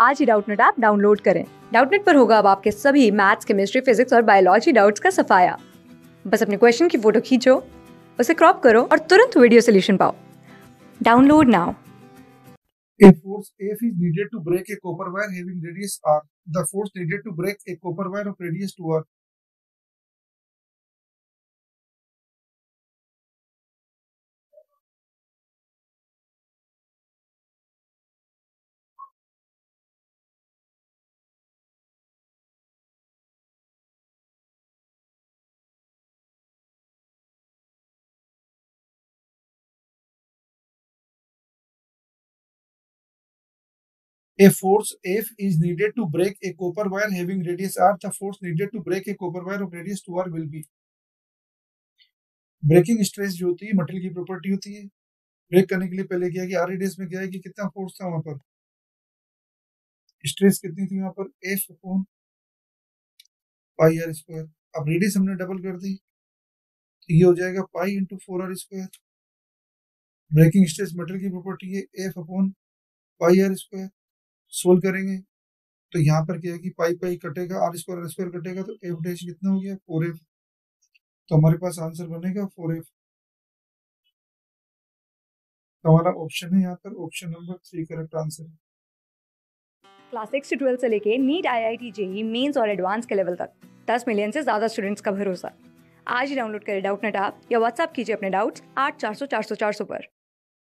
आज ही Doubtnut app download करें डाउटनेट पर होगा अब आपके सभी मैथ्स, केमिस्ट्री, फिजिक्स और बायोलॉजी डाउट्स का सफाया बस अपने क्वेश्चन की फ़ोटो खींचो, उसे क्रॉप करो और तुरंत वीडियो सोल्यूशन पाओ download now A force F is needed to break a copper wire having radius R. The force needed to break a copper wire of radius 2R. A force F is needed to break a copper wire having radius R. The force needed to break a copper wire of radius 2R will be. Breaking stress जो होती है material की property होती है। Break करने के लिए पहले क्या कि आर रेडियस में क्या है कि कितना फोर्स था वहाँ पर? स्ट्रेस कितनी थी वहाँ पर? F upon pi R square अब रेडियस हमने डबल कर दी। तो ये हो जाएगा pi into four R square breaking stress material की प्रॉपर्टी है F upon pi R square solve करेंगे। तो यहाँ पर क्या है कि पाई पाई कटेगा, आर स्क्वायर आर स्क्वायर कटेगा तो एफ़ डैश कितना हो गया? Four F. तो हमारे पास आंसर बनेगा फोर एफ़। तो हमारा ऑप्शन है यहाँ पर, option number three correct answer है। क्लास सिक्स से ट्वेल्थ से लेके NEET I I T JEE mains और एडवांस के लेवल तक, दस मिलियन से ज़्यादा स्टूडेंट्स का भरोसा। आज ही डाउनलोड करें डाउट नेट ऐप या व्हाट्सअप कीजिए अपने डाउट्स आठ चार सौ चार सौ चार सौ पर।